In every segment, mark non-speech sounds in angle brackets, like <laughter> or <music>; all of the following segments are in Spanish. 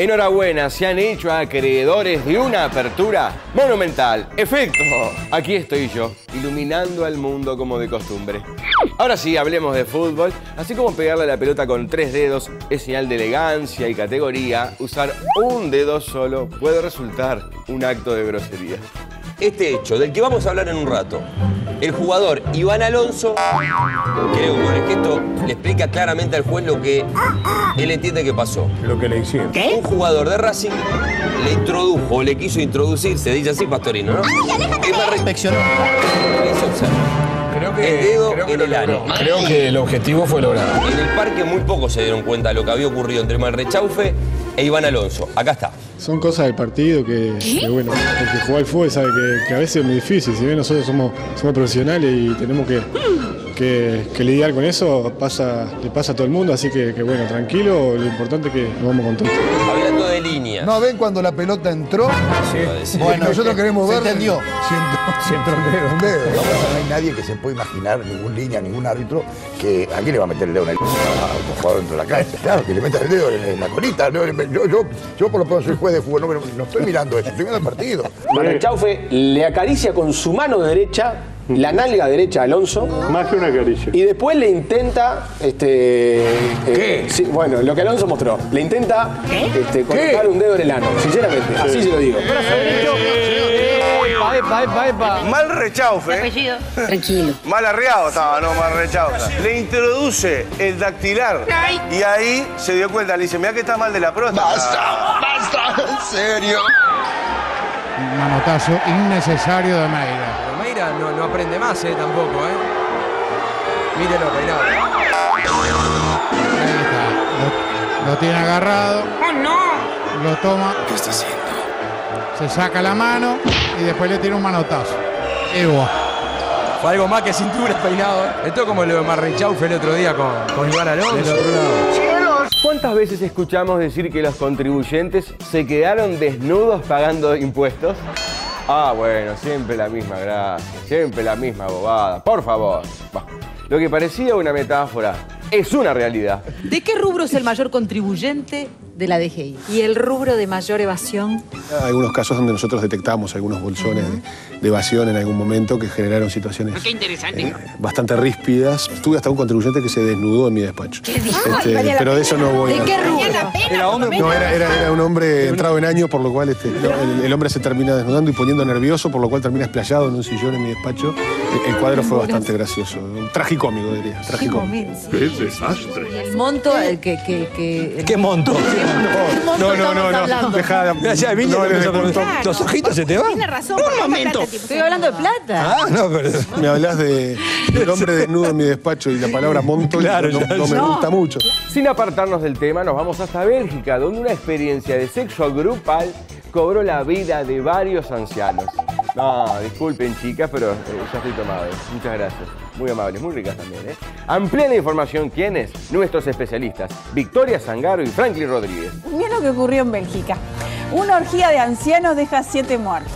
Enhorabuena, se han hecho acreedores de una apertura monumental. Efecto, aquí estoy yo, iluminando al mundo como de costumbre. Ahora sí, hablemos de fútbol. Así como pegarle la pelota con tres dedos es señal de elegancia y categoría, usar un dedo solo puede resultar un acto de grosería. Este hecho, del que vamos a hablar en un rato, el jugador Iván Alonso, creo que con el gesto le explica claramente al juez lo que él entiende que pasó. Lo que le hicieron. Un jugador de Racing le introdujo, o le quiso introducir, se dice así, Pastorino, ¿no? Hizo observar. Creo El dedo creo que en el ano. Creo que el objetivo fue logrado. En el parque muy pocos se dieron cuenta de lo que había ocurrido entre Malrechaufe e Iván Alonso. Acá está. Son cosas del partido que, que, bueno, el que juega al fútbol sabe que, que a veces es muy difícil. Si bien nosotros somos, somos profesionales y tenemos que, que- que lidiar con eso, pasa, le pasa a todo el mundo. Así que, que, bueno, tranquilo, lo importante es que nos vamos contentos. Líneas. ¿No ven cuando la pelota entró? Bueno, nosotros queremos se ver. entendió. Siento un dedo. Un dedo. No hay nadie que se pueda imaginar, ningún línea, ningún árbitro, que a quién le va a meter el dedo en el a un jugador dentro de la cancha. Claro, que le meta el dedo en, la colita. No, Yo, yo, yo por lo menos soy juez de fútbol, no, estoy mirando eso, estoy viendo el partido. Marrechaufe le acaricia con su mano derecha la nalga derecha a Alonso. Más que una caricia. Y después le intenta, este, ¿Qué? eh, sí, bueno, lo que Alonso mostró. Le intenta este, colocar un dedo en el ano, sinceramente. Así se lo digo. Epa, epa, epa. Mal rechaufe, Tranquilo. mal arreado estaba, no mal rechaufe. Le introduce el dactilar y ahí se dio cuenta, le dice, mira que está mal de la próstata. ¡Basta! ¡Basta! ¿En serio? Manotazo innecesario de Mayra. No, no aprende más, eh, tampoco, ¿eh? Mírelo, Reinaldo. Ahí está. Lo, lo tiene agarrado. ¡Oh, no! Lo toma. ¿Qué está haciendo? Se saca la mano y después le tira un manotazo. Ewa. Fue algo más que cintura peinado. ¿eh? Esto es como lo de Marrechaufe el otro día con, con Iván Alonso. ¿Cuántas veces escuchamos decir que los contribuyentes se quedaron desnudos pagando impuestos? Ah, bueno, siempre la misma gracia, siempre la misma bobada. Por favor. Lo que parecía una metáfora es una realidad. ¿De qué rubro es el mayor contribuyente de la DGI? ¿Y el rubro de mayor evasión? Algunos casos donde nosotros detectamos algunos bolsones de, de evasión en algún momento que generaron situaciones eh, bastante ríspidas. Tuve hasta un contribuyente que se desnudó en mi despacho. Este, pero de eso no voy ¿De a... qué rubro? Era hombre. No, era, era- era un hombre entrado en años, por lo cual este, no, el, el hombre se termina desnudando y poniendo nervioso, por lo cual termina explayado en un sillón en mi despacho. El, el cuadro fue bastante gracioso, tragicómico diría, tragicómico. ¿Y el monto el que... que, que el- ¿Qué monto? <laughs> ¿Qué monto No, no, no, no, deja, ya no de empezó con- punto. ¿Los ojitos se te van? Tiene razón. Un momento. Estoy hablando de plata. Ah, no, pero. Me hablas de, del hombre desnudo en mi despacho y la palabra monto Claro, no, ya, no me ya. gusta mucho. Sin apartarnos del tema, nos vamos hasta Bélgica, donde una experiencia de sexo grupal cobró la vida de varios ancianos. No, disculpen chicas, pero eh, ya estoy tomado. Muchas gracias. Muy amables, muy ricas también. ¿eh? La información quiénes, nuestros especialistas, Victoria Zangaro y Franklin Rodríguez. Mira lo que ocurrió en Bélgica. Una orgía de ancianos deja siete muertos.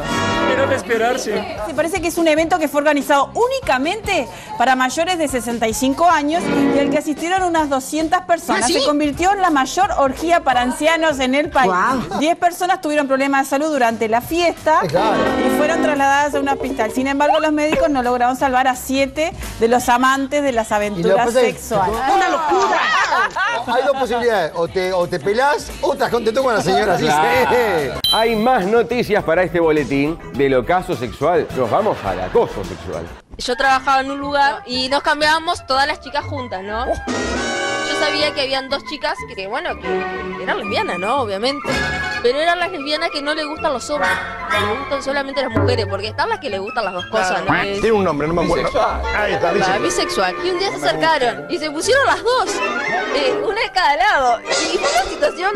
Era de esperarse. Se parece que es un evento que fue organizado únicamente para mayores de 65 años y al que asistieron unas 200 personas. Se convirtió en la mayor orgía para ancianos en el país. 10 personas tuvieron problemas de salud durante la fiesta y fueron trasladadas a un hospital. Sin embargo, los médicos no lograron salvar a 7 de los amantes de las aventuras pasa es- sexuales. ¡Una locura! <laughs> Hay dos posibilidades, o te, o te pelás o te contento con la señora. Sí, sí. Hay más noticias para este boletín del ocaso sexual. Nos vamos al acoso sexual. Yo trabajaba en un lugar y nos cambiábamos todas las chicas juntas, ¿no? Yo sabía que habían dos chicas que, bueno, que eran lesbianas, ¿no? Obviamente. Pero eran las lesbianas que no le gustan los hombres. que Le gustan solamente las mujeres, porque están las que le gustan las dos cosas, ¿no? Es- Tiene un nombre, no me acuerdo. Ahí está, la dice. bisexual. Y un día se acercaron y se pusieron las dos, eh, una de cada lado. Y fue una situación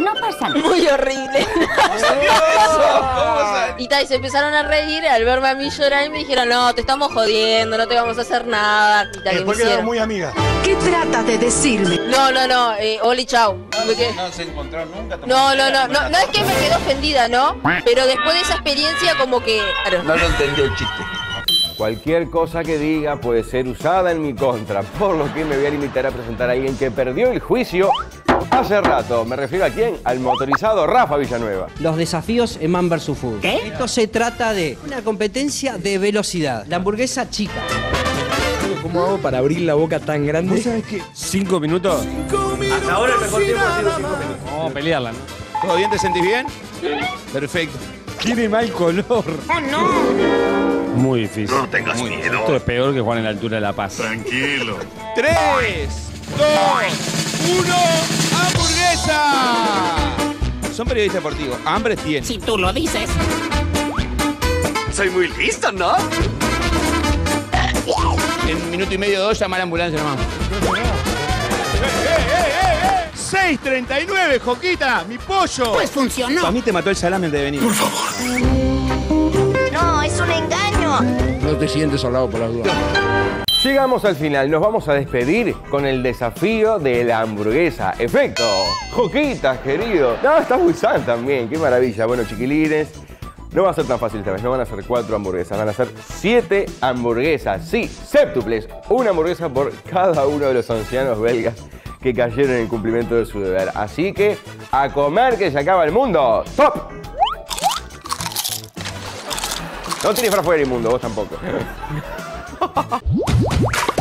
muy horrible. <laughs> y, tal, y se empezaron a reír al verme a mí llorar y me dijeron, no, te estamos jodiendo, no te vamos a hacer nada. Y tal, que me Después quedaron hicieron. muy amigas. ¿Qué tratas de decirme? No, no, no, eh, Oli, quedé- No se encontraron nunca. No, no, no, no, no es que me quedé ofendida, ¿no? Pero después de esa experiencia como que... claro. No lo entendió el chiste. Cualquier cosa que diga puede ser usada en mi contra, por lo que me voy a limitar a presentar a alguien que perdió el juicio Hace rato, me refiero a quién? Al motorizado Rafa Villanueva. Los desafíos en Man vs. Food. Esto se trata de una competencia de velocidad. La hamburguesa chica. ¿Cómo hago para abrir la boca tan grande? ¿Vos sabés qué? ¿Cinco minutos? Hasta ahora el mejor tiempo ha sido 5 minutos. Vamos a pelearla, ¿no? ¿Todo bien? ¿Te sentís bien? Perfecto. Tiene mal color. ¡Oh, no! Muy difícil. No tengas miedo. Esto es peor que jugar en la altura de La Paz. Tranquilo. ¡Tres, dos, uno! ¡Hamburguesa! Son periodistas deportivos. Hambre tienen. Si tú lo dices. Soy muy listo, ¿no? En un minuto y medio, dos, llama a la ambulancia nomás. ¡Eh, 6.39, Joquita, mi pollo. Pues funcionó. A mí te mató el salame de venir. Por favor. No, es un engaño. No te sientes soldado por las dudas. Llegamos al final, nos vamos a despedir con el desafío de la hamburguesa. Efecto, Joquitas, querido. No, está muy san también, qué maravilla. Bueno, chiquilines, no va a ser tan fácil esta vez, no van a ser cuatro hamburguesas, van a ser siete hamburguesas. Sí, séptuples, una hamburguesa por cada uno de los ancianos belgas que cayeron en el cumplimiento de su deber. Así que, a comer que se acaba el mundo. ¡Top! No afuera el mundo, vos tampoco. <laughs>